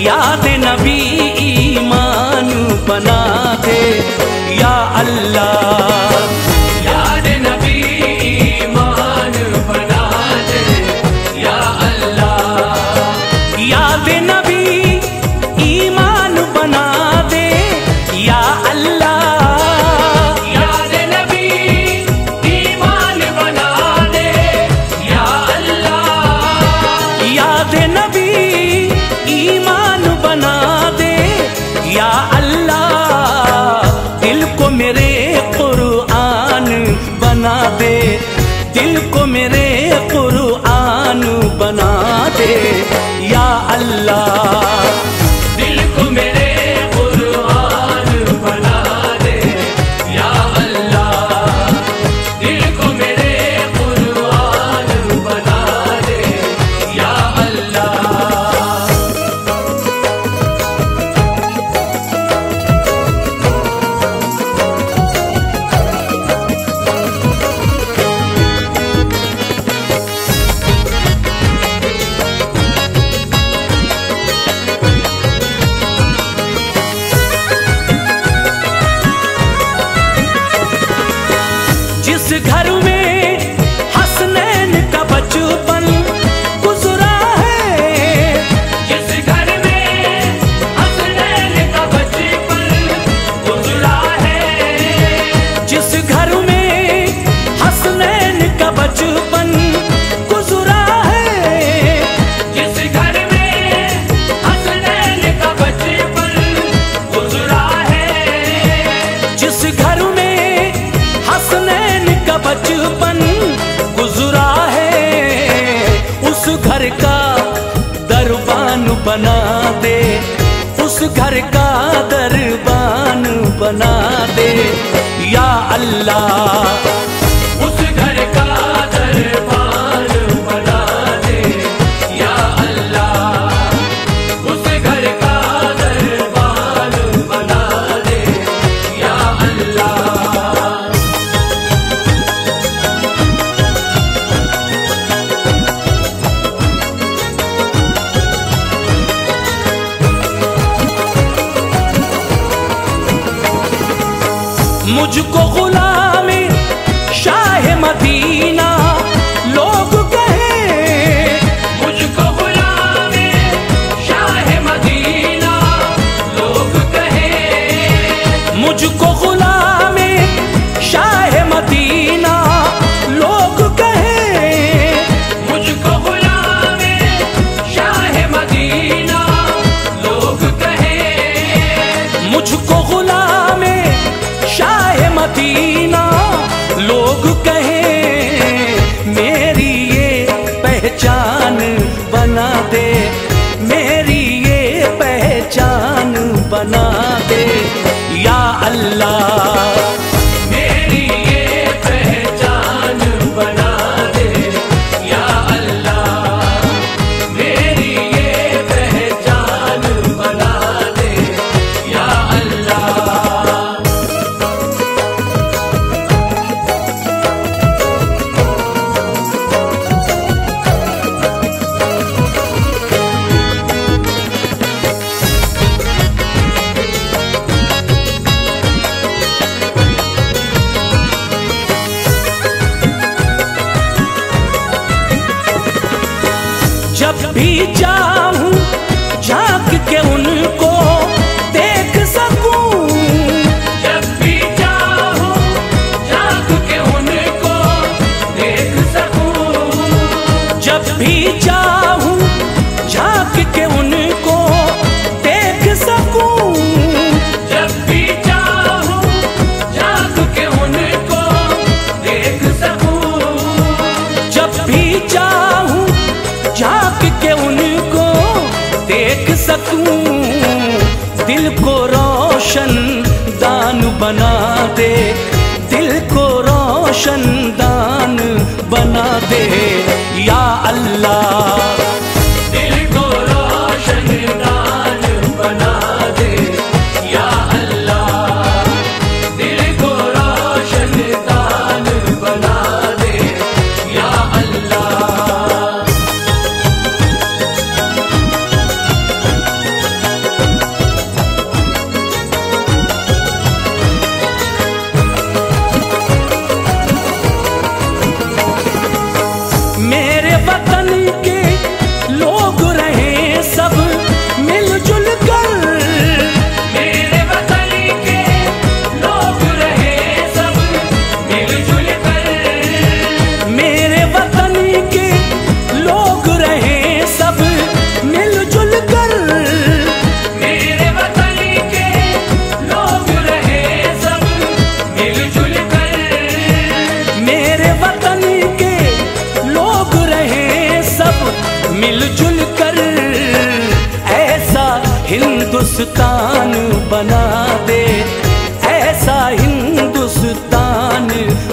یاد نبی ایمان بنا یا اللہ ghar بنا دے اس گھر کا دربان بنا دے یا اللہ مجھ کو غلامی شاہ مدینہ کہیں میری یہ پہچان بنا دے میری یہ پہچان بنا دے۔ یا اللہ بنا دے دل کو روشن دان بنا دے۔ یا اللہ ہندوستان بنا دے ایسا ہندوستان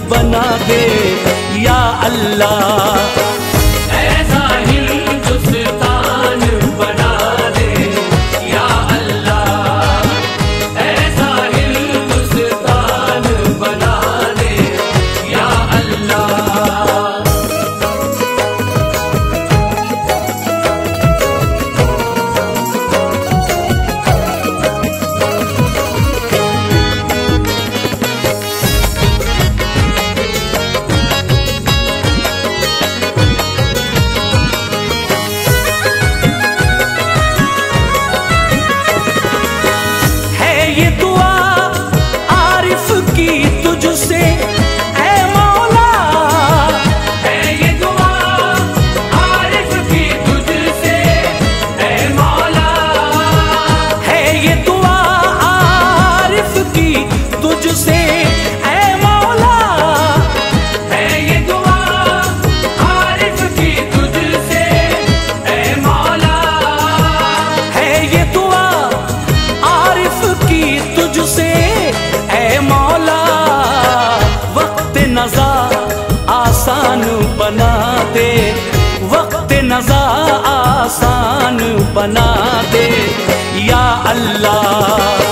بنا دے۔ یا اللہ 啊